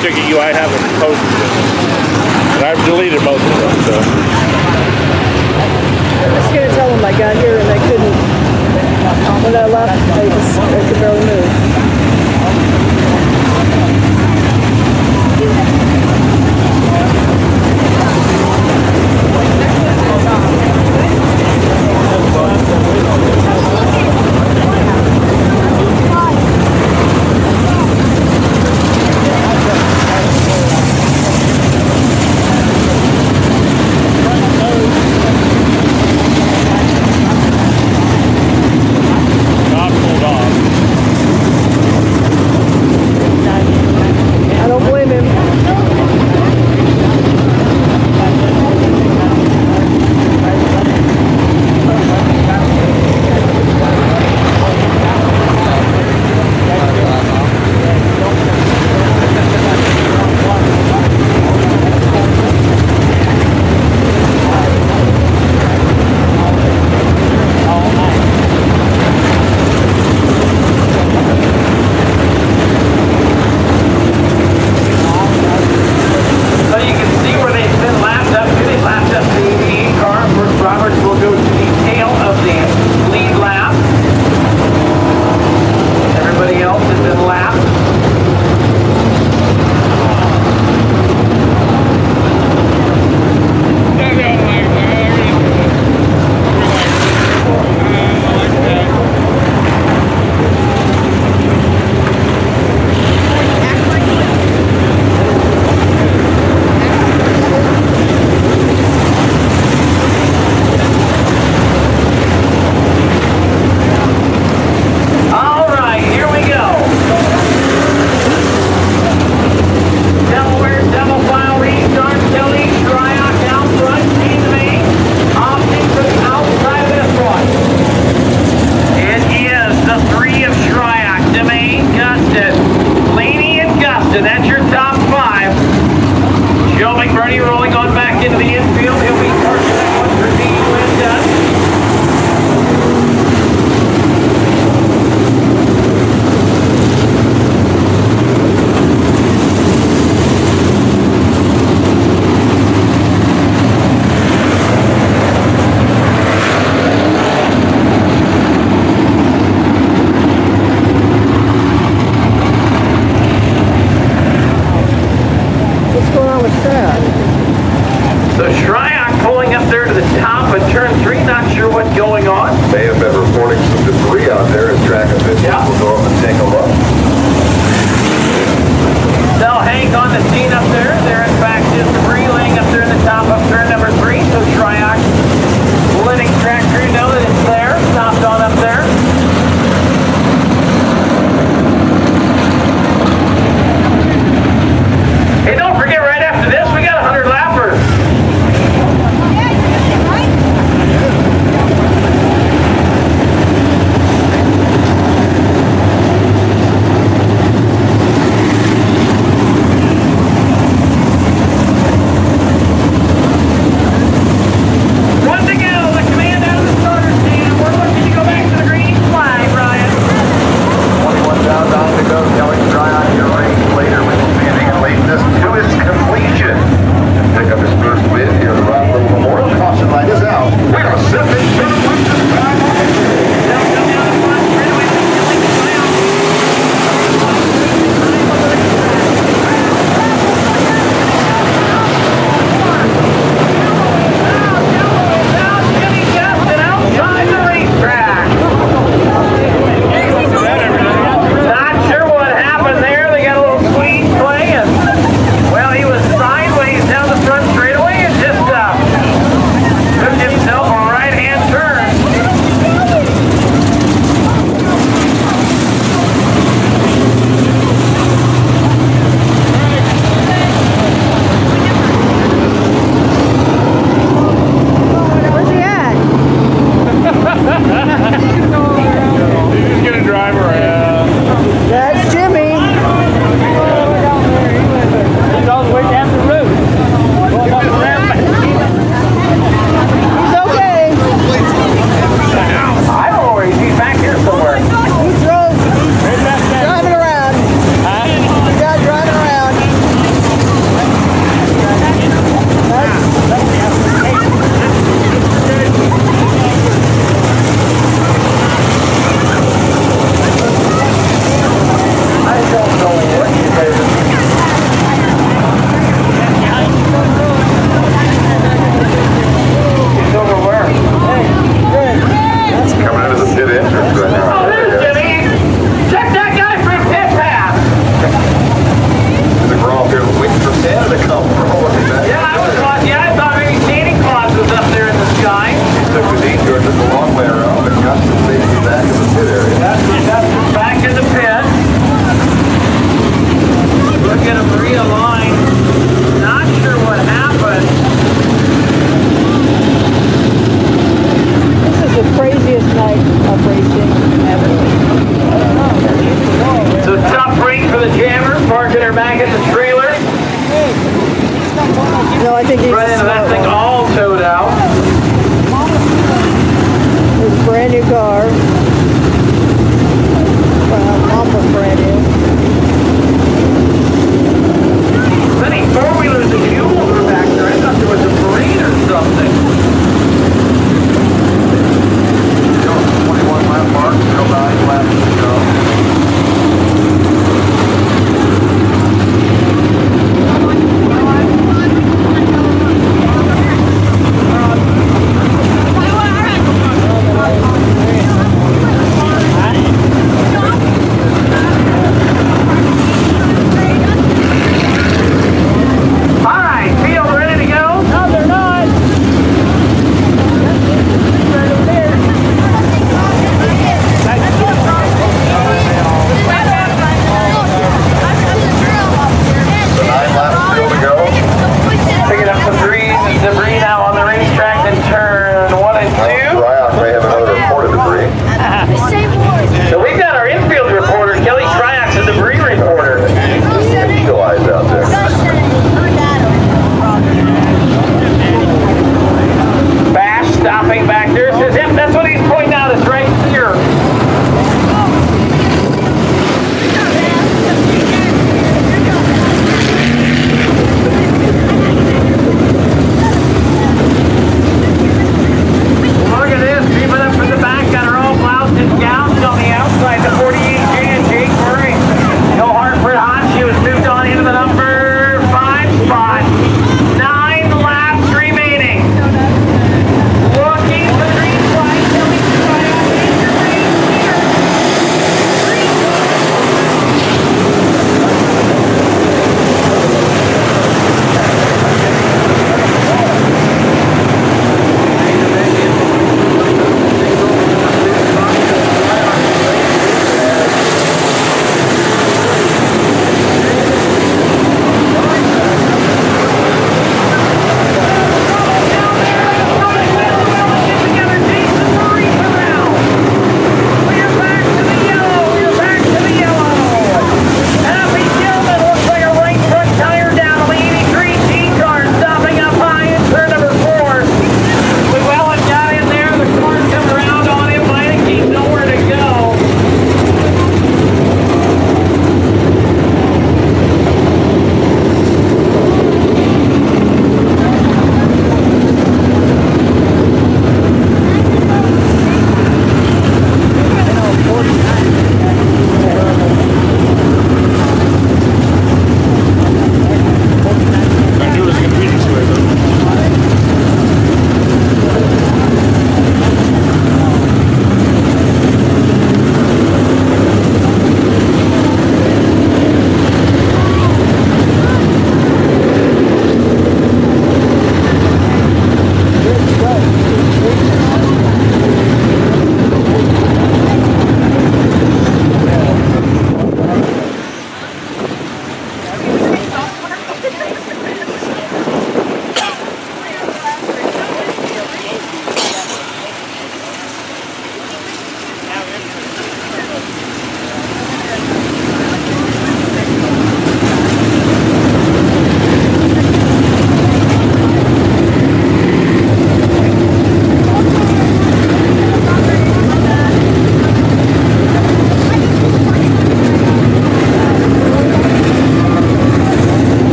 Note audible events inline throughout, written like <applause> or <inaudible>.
ticket you I haven't posted it. And I've deleted most of them, so. I was going to tell them I got here and they couldn't. When I left, they just they could barely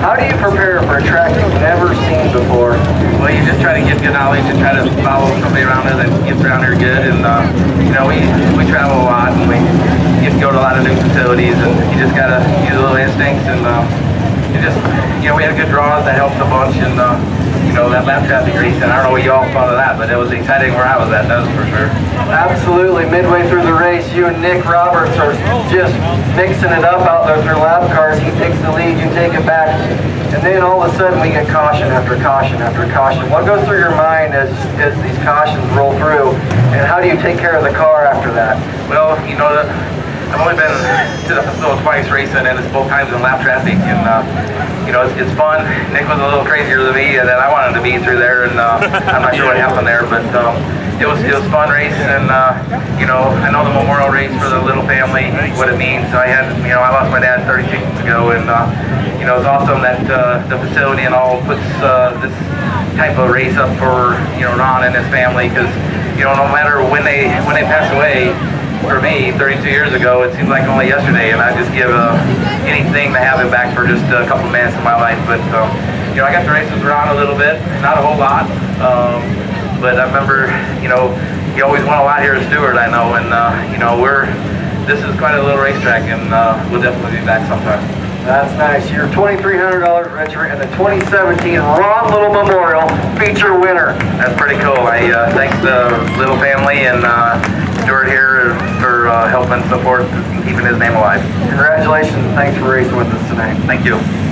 How do you prepare for a track you've never seen before? Well, you just try to get good knowledge and try to follow somebody around there that gets around here good. And uh, you know, we we travel a lot and we get to go to a lot of new facilities, and you just gotta use a little instincts and uh, you just you know we had good draws that helped a bunch and. Uh, you know, that lap traffic race, and I don't know what you all thought of that, but it was exciting where I was at, that was for sure. Absolutely. Midway through the race, you and Nick Roberts are just mixing it up out there through lap cars. He takes the lead, you take it back. And then all of a sudden we get caution after caution after caution. What goes through your mind as, as these cautions roll through? And how do you take care of the car after that? Well, you know, the, I've only been to the facility twice racing, and it's both times in lap traffic, and uh, you know, it's, it's fun. Nick was a little crazier than me, and then I wanted to be through there, and uh, I'm not sure what <laughs> happened there, but um, it was it was fun race, and uh, you know, I know the memorial race for the Little family, what it means. I had, you know, I lost my dad 36 years ago, and uh, you know, it's awesome that uh, the facility and all puts uh, this type of race up for you know Ron and his family, because you know, no matter when they when they pass away for me 32 years ago, it seems like only yesterday, and I just give uh, anything to have him back for just a couple minutes of my life. But um, you know, I got to race with Ron a little bit, not a whole lot, um, but I remember, you know, he always won a lot here at Stuart, I know, and uh, you know, we're this is quite a little racetrack, and uh, we'll definitely be back sometime. That's nice. Your $2,300 venture and the 2017 Ron Little Memorial feature winner. That's pretty cool. I uh, thank the Little family and uh, Stuart here for uh, helping support and keeping his name alive. Congratulations thanks for racing with us tonight. Thank you.